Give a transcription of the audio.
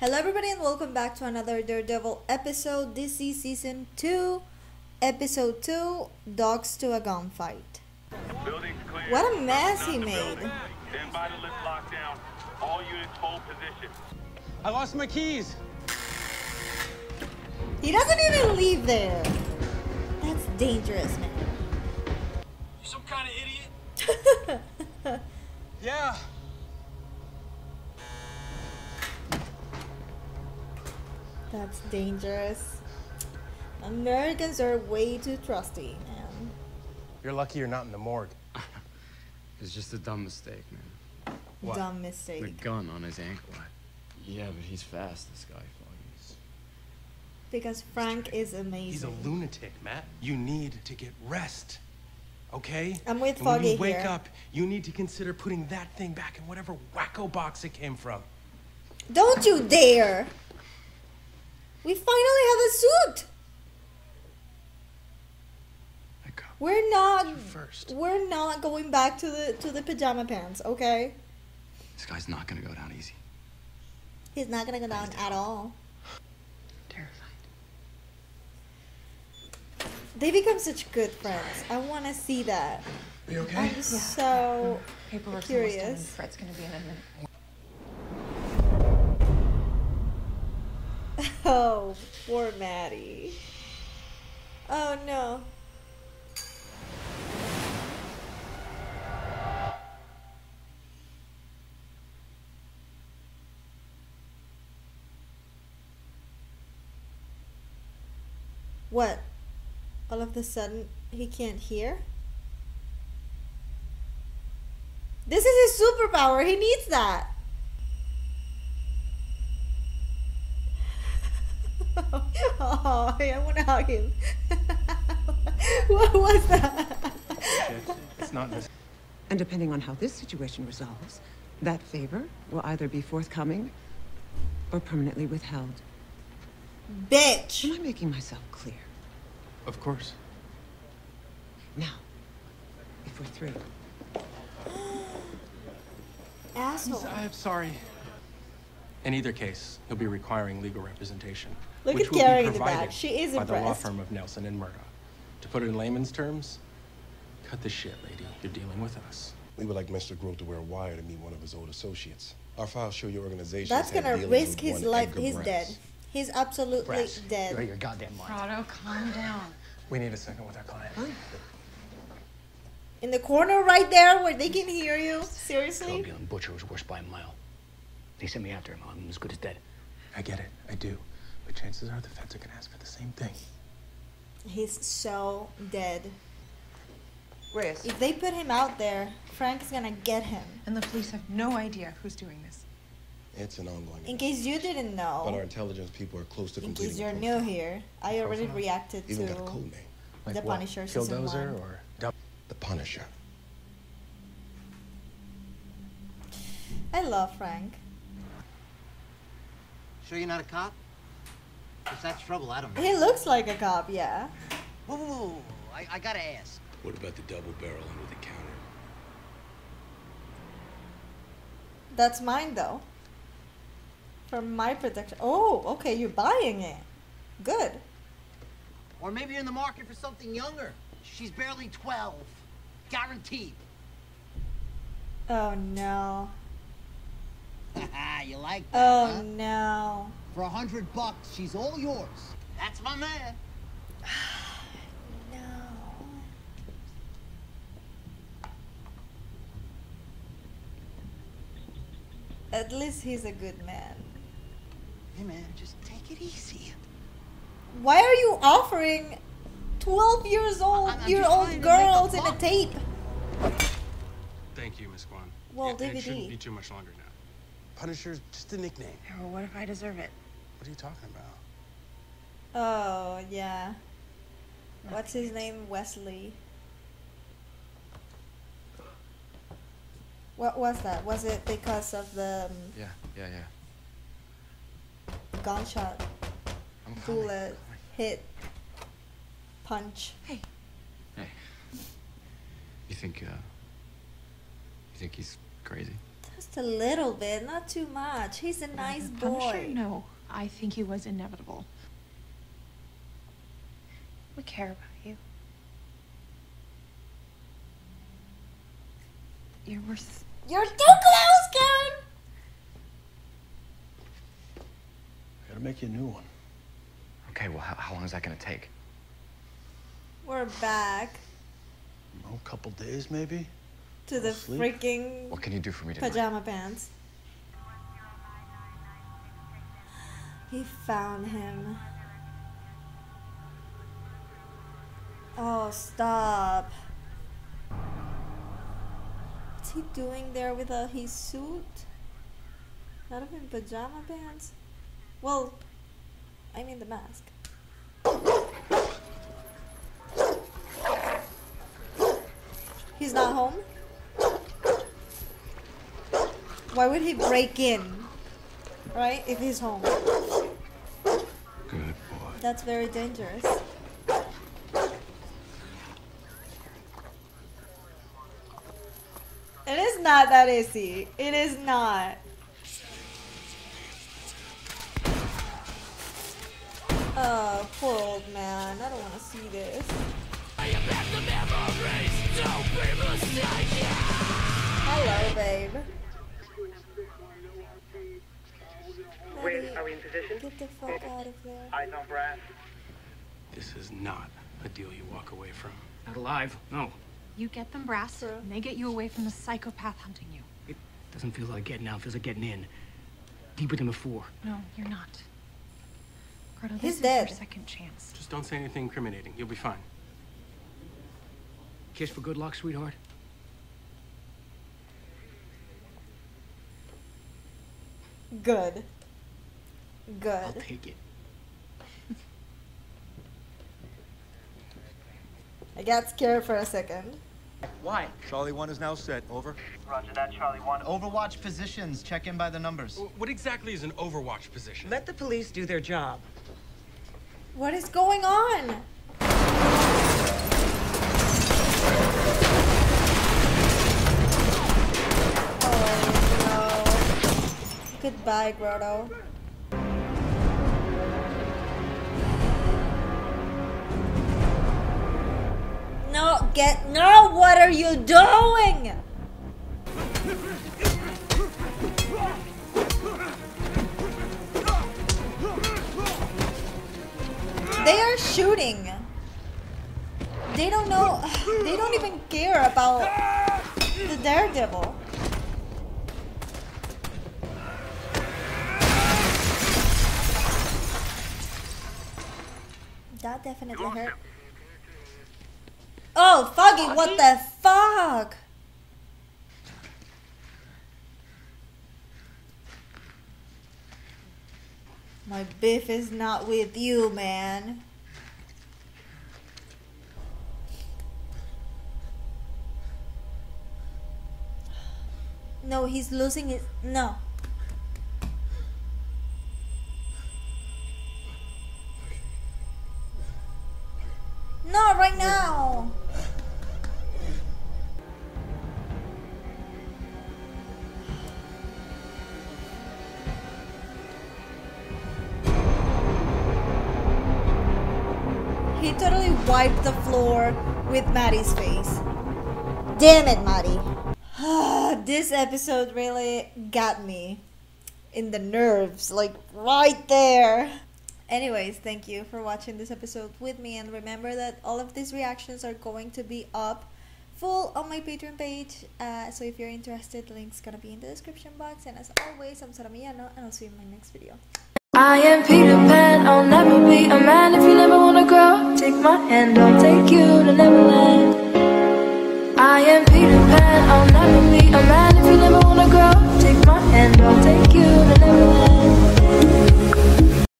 Hello, everybody, and welcome back to another Daredevil episode. This is season 2, episode 2 Dogs to a Gunfight. What a mess he made. building. Stand by to lift lockdown. All units hold. I lost my keys. He doesn't even leave there. That's dangerous, man. You some kind of idiot? Yeah. That's dangerous. Americans are way too trusty, man. You're lucky you're not in the morgue. It's just a dumb mistake, man. What? Dumb mistake. The gun on his ankle. Yeah, but he's fast, this guy, Foggy's. Because Frank is amazing. He's a lunatic, Matt. You need to get rest. Okay? I'm with and when you wake here. up, you need to consider putting that thing back in whatever wacko box it came from. Don't you dare! We finally have a suit! We're not First. we're not going back to the to the pajama pants, okay? This guy's not gonna go down easy. He's not gonna go down at all. Terrified. They become such good friends. I wanna see that. Are You okay? I'm so Paperwork's almost done. and curious. Fred's gonna be in a minute. Oh, poor Matty. Oh no. What? All of a sudden he can't hear? This is his superpower. He needs that. oh, I want to hug him. what was that? It's not this. And depending on how this situation resolves, that favor will either be forthcoming or permanently withheld. Bitch. Am I making myself clear? Of course. Now, if we're through, Asshole. I'm sorry. In either case, he'll be requiring legal representation. Look which at will be Karen in the provided back. She is by the law firm of Nelson and Murdock. To put it in layman's terms, cut the shit, lady. You're dealing with us. We would like Mr. Grotto to wear a wire to meet one of his old associates. Our files show your organization. That's has had gonna risk his life. Edgar He's Brass. dead. He's absolutely Brass, dead. You're your goddamn mind. Prado, calm down. We need a second with our client. In the corner right there where they can hear you. Seriously? Told you, and Butcher was worse by a mile. They sent me after him. I'm as good as dead. I get it. I do. But chances are the feds are gonna ask for the same thing. He's so dead. Reyes, If they put him out there, Frank's gonna get him. And the police have no idea who's doing this. It's an ongoing. In case you didn't know. But our intelligence people are close to in completing. case you're new here, I already Profile? reacted Even got a to code name, Like The what? Punisher season Killdozer one. or Dub- the Punisher. I love Frank. Sure you're not a cop? If that's trouble, I don't know. He looks like a cop, yeah. Whoa, whoa, whoa, whoa. I, I gotta ask. What about the double barrel under the counter? That's mine though. For my protection. Oh, okay, you're buying it. Good. Or maybe you're in the market for something younger. She's barely 12. Guaranteed. Oh no. Haha, you like that, Oh huh? no. For a hundred bucks, she's all yours. That's my man. No. At least he's a good man. Hey, man, just take it easy. Why are you offering 12 years old I'm- I'm year just old trying to make a girls in a tape? Thank you, Miss Kwan. Well, Yeah, DVD. It shouldn't be too much longer now. Punisher's just a nickname. Yeah, well, what if I deserve it? What are you talking about? Oh, yeah. What's his name? Wesley. What was that? Was it because of the um, Yeah, yeah, yeah. gunshot, I'm coming. bullet, hit, punch? Hey, Hey. You think, uh. You think he's crazy? Just a little bit, not too much. He's a nice boy. No, I think he was inevitable. We care about you. You're worth. You're too close, Karen! Gotta make you a new one. Okay, well, how, how long is that gonna take? We're back Oh, a couple days, maybe? to the Sleep? freaking What can you do for me tonight? pajama pants. He found him. Oh, stop. What's he doing there without his suit? Not even pajama pants? Well, I mean the mask. He's not home? Why would he break in? Right? If he's home. That's very dangerous. It is not that easy. It is not. Oh, poor old man. I don't want to see this. Hello, babe. Wait, are we in position? Get the fuck out of there. Eyes on brass. This is not a deal you walk away from. Not alive. No. You get them brass, True. and they get you away from the psychopath hunting you. It doesn't feel like getting out. It feels like getting in. Deeper than before. No, you're not. Greta, this He's is dead. your second chance. Just don't say anything incriminating. You'll be fine. Kiss for good luck, sweetheart. Good. Good. I'll take it. I got scared for a second. Why? Charlie 1 is now set. Over. Roger that, Charlie 1. Overwatch positions. Check in by the numbers. What exactly is an Overwatch position? Let the police do their job. What is going on? Oh no. Goodbye, Grotto. Get no, what are you doing? They are shooting. They don't know. They don't even care about the daredevil. That definitely hurt. Oh, fuck it, what the fuck? My biff is not with you, man. No, he's losing his. No. Wiped the floor with Matty's face. Damn it, Maddie. this episode really got me in the nerves, like right there. Anyways, thank you for watching this episode with me, and remember that all of these reactions are going to be up full on my Patreon page. Uh, so if you're interested, link's gonna be in the description box. And as always, I'm Sora Miyano, and I'll see you in my next video. I am Peter Pan, I'll never be a man if you never wanna grow. Take my hand, I'll take you to Neverland. I am Peter Pan, I'll never be a man if you never wanna grow. Take my hand, I'll take you to Neverland.